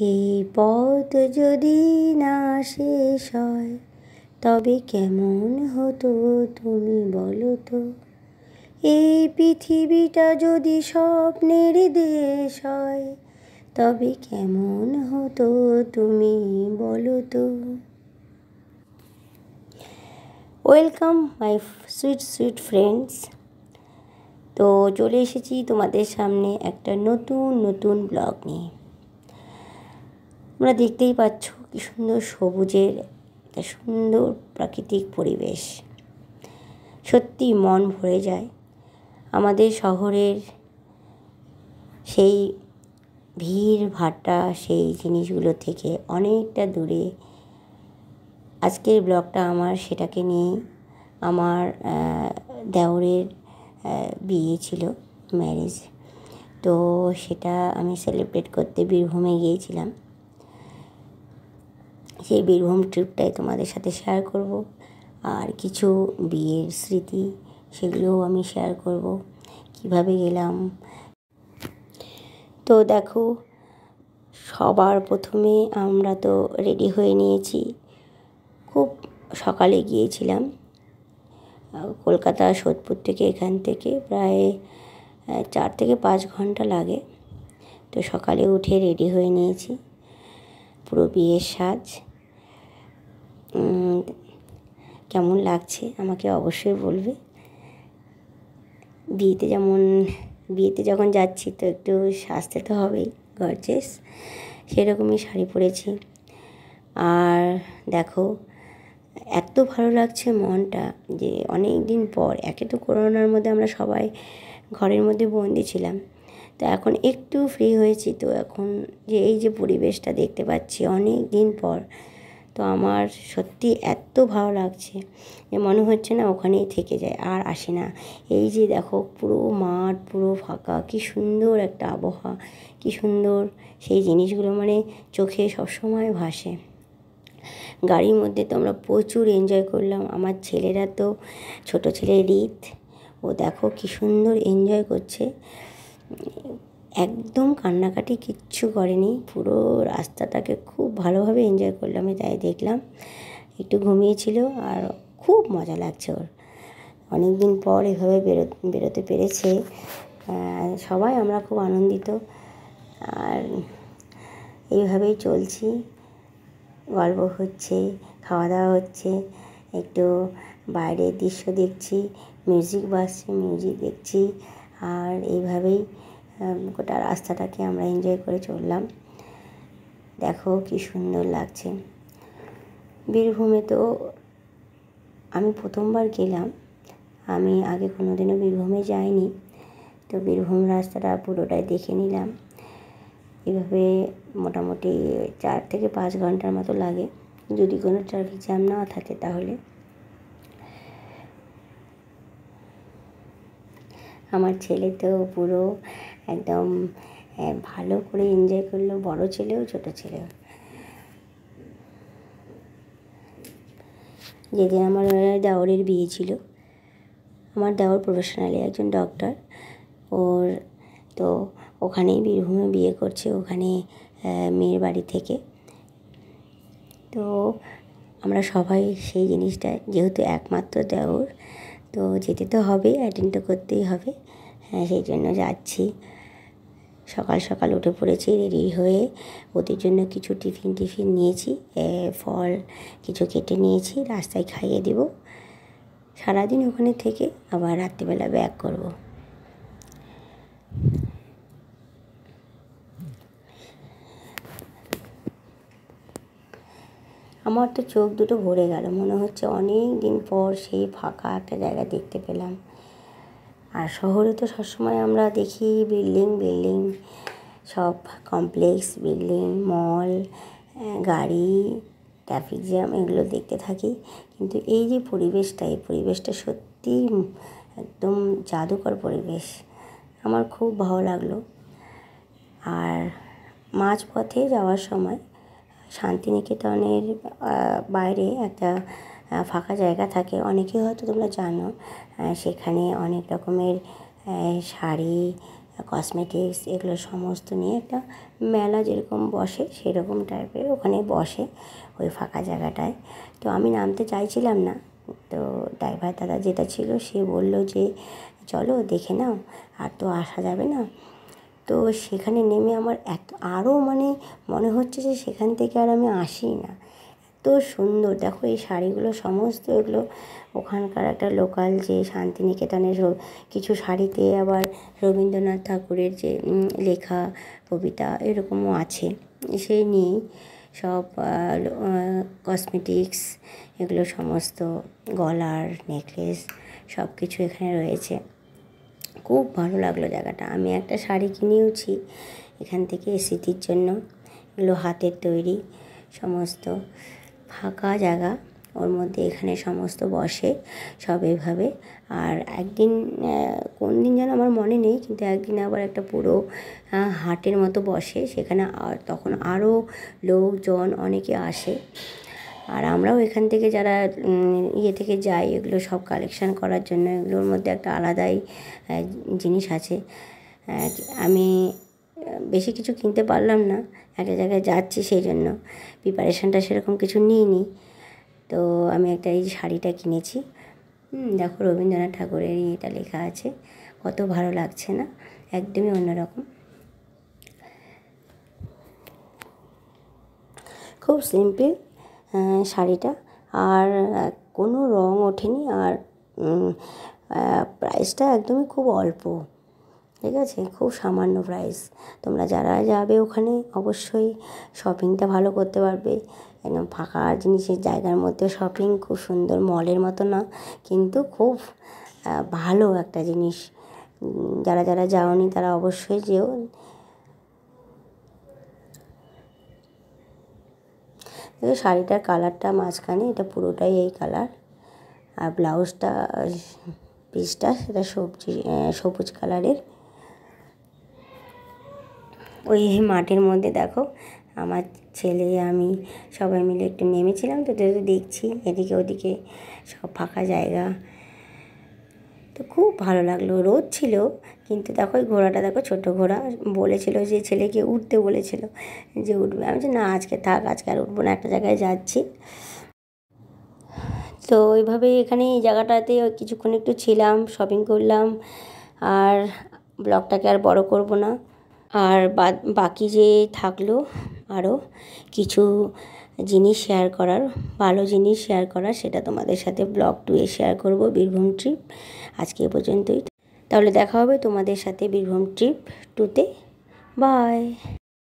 এই পথ যদি না শেষ হয়, তবে কেমন হতো তুমি বলো তো? এই পৃথিবীটা যদি স্বপ্নের দেশ হয়, তবে কেমন হতো তুমি বলো তো? Welcome my sweet sweet friends. তো চলে এসেছি তোমাদের সামনে একটা নতুন নতুন ব্লগ নিয়ে। তোমরা দেখতেই পাচ্ছ কি সুন্দর সবুজের একটা সুন্দর প্রাকৃতিক পরিবেশ। সত্যি মন ভরে যায়। আমাদের শহরের সেই ভিড় ভাট্টা, সেই জিনিসগুলো থেকে অনেকটা দূরে। আজকের ব্লগটা আমার সেটাকে নিয়ে আমার দেওরের বিয়ে ছিল ম্যারেজ তো সেটা আমি সেলিব্রেট করতে বীরভূমে গিয়েছিলাম। সেই বীরভূম ট্রিপটাই তোমাদের সাথে শেয়ার করব। আর কিছু বিয়ের স্মৃতি সেগুলোও আমি শেয়ার করব। কীভাবে গেলাম? তো দেখো, সবার প্রথমে আমরা তো রেডি হয়ে নিয়েছি। খুব সকালে গিয়েছিলাম, কলকাতা সোদপুর থেকে এখান থেকে প্রায় চার থেকে পাঁচ ঘণ্টা লাগে। তো সকালে উঠে রেডি হয়ে নিয়েছি, পুরো বিয়ের সাজ। কেমন লাগছে আমাকে অবশ্যই বলবে। বিয়েতে যেমন, বিয়েতে যখন যাচ্ছি তো একটু সাজতে তো হবেই গর্জেস সেরকমই শাড়ি পরেছি। আর দেখো, এত ভালো লাগছে মনটা যে অনেক দিন পর, একে তো করোনার মধ্যে আমরা সবাই ঘরের মধ্যে বন্দি ছিলাম। তো এখন একটু ফ্রি হয়েছি তো এখন যে এই যে পরিবেশটা দেখতে পাচ্ছি অনেক দিন পর। তো আমার সত্যি এত ভালো লাগছে যে মনে হচ্ছে না ওখানেই থেকে যায়, আর আসে না। এই যে দেখো পুরো মাঠ পুরো ফাঁকা, কি সুন্দর একটা আবহাওয়া, কি সুন্দর সেই জিনিসগুলো মানে চোখে সবসময় ভাসে। গাড়ির মধ্যে তো আমরা প্রচুর এনজয় করলাম, আমার ছেলেরা তো, ছোট ছেলে রিত, ও দেখো কি সুন্দর এনজয় করছে। একদম কান্নাকাটি, কিচ্ছু করেনি। পুরো রাস্তাটাকে খুব ভালোভাবে এনজয় করলাম আমি তাই দেখলাম। একটু ঘুমিয়েছিল আর খুব মজা লাগছে ওর। অনেক দিন পর এভাবে বেরো, বেরোতে পেরেছে। সবাই আমরা খুব আনন্দিত। আর এইভাবেই চলছি। গল্প হচ্ছে খাওয়া দাওয়া হচ্ছে, একটু বাইরের দৃশ্য দেখছি মিউজিক বাজছে মিউজিক দেখছি। আর এইভাবেই গোটা রাস্তাটাকে আমরা এনজয় করে চললাম। দেখো কি সুন্দর লাগছে। বীরভূমে তো আমি প্রথমবার গেলাম। আমি আগে কোনো দিনও বীরভূমে যাইনি। তো বীরভূম রাস্তাটা পুরোটাই দেখে নিলাম। এভাবে মোটামুটি চার থেকে পাঁচ ঘণ্টার মতো লাগে। যদি কোনো ট্রাফিক জ্যাম না থাকে তাহলে। আমার ছেলে তো পুরো একদম ভালো করে এনজয় করল, বড় ছেলেও ছোট ছেলেও। যেদিন আমার দেওরের বিয়ে ছিল, আমার দেওর প্রফেশনালি একজন ডক্টর ওর তো ওখানেই বীরভূমে বিয়ে করছে, ওখানে মেয়ের বাড়ি থেকে। তো আমরা সবাই সেই জিনিসটা যেহেতু একমাত্র দেওর তো যেতে তো হবে অ্যাটেন্ড তো করতেই হবে। হ্যাঁ সেই জন্য যাচ্ছি। সকাল সকাল উঠে পড়েছি রেডি হয়ে ওদের জন্য কিছু টিফিন টিফিন নিয়েছি ফল কিছু কেটে নিয়েছি, রাস্তায় খাইয়ে দেব। সারাদিন ওখানে থেকে আবার রাত্রিবেলা ব্যাক করব। আমার তো চোখ দুটো ভরে গেল। মনে হচ্ছে অনেক দিন পর সেই ফাঁকা একটা জায়গা দেখতে পেলাম। আর শহরে তো সবসময় আমরা দেখি বিল্ডিং বিল্ডিং, সব কমপ্লেক্স, বিল্ডিং, মল গাড়ি, ট্রাফিক জ্যাম এগুলো দেখতে থাকি। কিন্তু এই যে পরিবেশটা, এই পরিবেশটা সত্যিই একদম জাদুকর পরিবেশ। আমার খুব ভালো লাগল। আর মাঝপথে যাওয়ার সময় শান্তিনিকেতনের বাইরে একটা ফাঁকা জায়গা থাকে। অনেকেই হয়তো তোমরা জানো সেখানে অনেক রকমের শাড়ি কসমেটিক্স এগুলো সমস্ত নিয়ে একটা মেলা যেরকম বসে, সেরকম টাইপের ওখানে বসে ওই ফাঁকা জায়গাটায়। তো আমি নামতে চাইছিলাম না। তো ড্রাইভার দাদা যেটা ছিল, সে বলল যে, চলো দেখে নাও, আর তো আসা যাবে না। তো সেখানে নেমে আমার এত আরও মানে মনে হচ্ছে যে সেখান থেকে আর আমি আসি না। এত সুন্দর। দেখো এই শাড়িগুলো সমস্ত এগুলো ওখানকার একটা লোকাল যে শান্তিনিকেতনের কিছু শাড়িতে আবার রবীন্দ্রনাথ ঠাকুরের যে লেখা, কবিতা এরকমও আছে। সেই নিয়েই সব কসমেটিক্স এগুলো সমস্ত গলার নেকলেস সব কিছু এখানে রয়েছে। খুব ভালো লাগল জায়গাটা। আমি একটা শাড়ি কিনেওছি এখান থেকে স্মৃতির জন্য। এগুলো হাতের তৈরি, সমস্ত ফাঁকা জায়গা, ওর মধ্যে এখানে সমস্ত বসে সব এভাবে। আর একদিন কোন দিন যেন আমার মনে নেই, কিন্তু একদিন আবার একটা পুরো হাটের মতো বসে। সেখানে তখন আরও লোকজন অনেকে আসে। আর আমরাও এখান থেকে যারা ইয়ে থেকে যাই, এগুলো সব কালেকশান করার জন্য, এগুলোর মধ্যে একটা আলাদাই জিনিস আছে। আমি বেশি কিছু কিনতে পারলাম না, একটা জায়গায় যাচ্ছি সেই জন্য। প্রিপারেশানটা সেরকম কিছু নিইনি। তো আমি একটা এই শাড়িটা কিনেছি। দেখো রবীন্দ্রনাথ ঠাকুরের এটা লেখা আছে। কত ভালো লাগছে না? একদমই অন্যরকম। খুব সিম্পল শাড়িটা। আর কোনো রং ওঠেনি আর প্রাইসটা একদমই খুব অল্প। ঠিক আছে? খুব সামান্য প্রাইস তোমরা যারা যাবে ওখানে অবশ্যই শপিংটা ভালো করতে পারবে। একদম ফাঁকা জিনিসের জায়গার মধ্যে শপিং খুব সুন্দর মলের মতো না, কিন্তু খুব ভালো একটা জিনিস। যারা যারা যাওনি তারা অবশ্যই যেও। শাড়িটার কালারটা মাঝখানে, এটা পুরোটাই এই কালার। আর ব্লাউজটা, পিসটা সেটা সবজি সবুজ কালারের। ওই মাঠের মধ্যে দেখো, আমার ছেলে, আমি সবাই মিলে একটু নেমেছিলাম, তো দেখছি এদিকে ওদিকে সব ফাঁকা জায়গা। তো খুব ভালো লাগল, রোদ ছিল, কিন্তু দেখো ওই ঘোড়াটা, দেখো ছোটো ঘোড়া, বলেছিল যে ছেলেকে উঠতে বলেছিল যে উঠবে। আমি যে না, আজকে থাক, আজকে আর উঠবো না, একটা জায়গায় যাচ্ছি। তো ওইভাবেই এখানে এই জায়গাটাতে কিছুক্ষণ একটু ছিলাম শপিং করলাম, আর ব্লগটাকে আর বড় করব না। আর বাকি যে থাকল আরও কিছু জিনিস শেয়ার করার, ভালো জিনিস শেয়ার করার, সেটা তোমাদের সাথে ব্লগ টুয়ে শেয়ার করব, বীরভূম ট্রিপ আজকে এ পর্যন্তই। তাহলে দেখা হবে তোমাদের সাথে বীরভূম ট্রিপ টুতে। বাই।